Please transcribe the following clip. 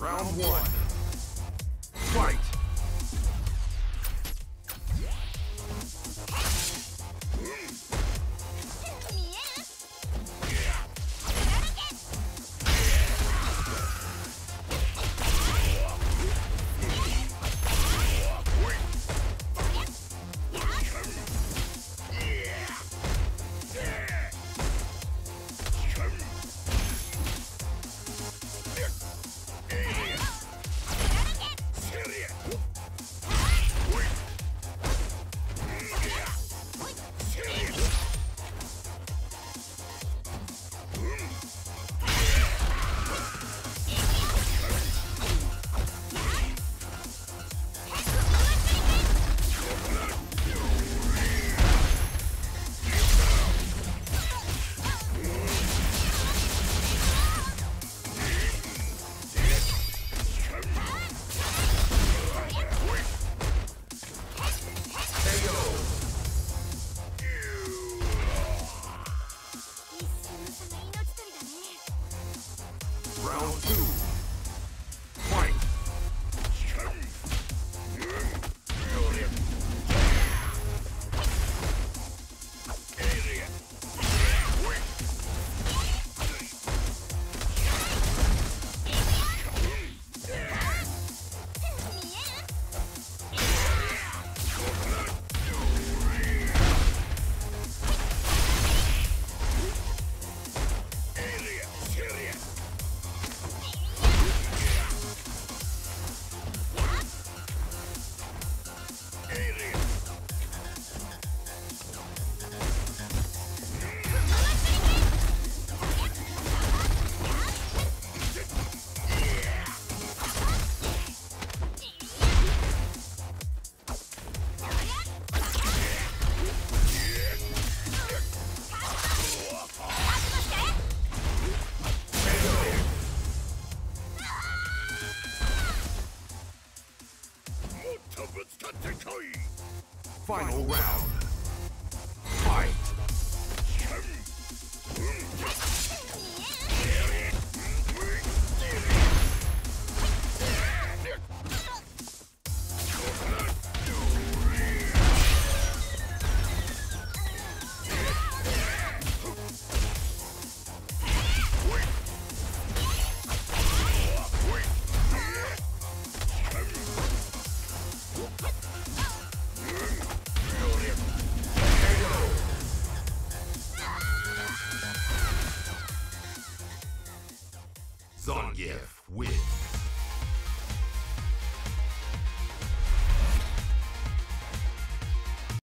Round one. Fight! Round two. Final round. Zangief wins.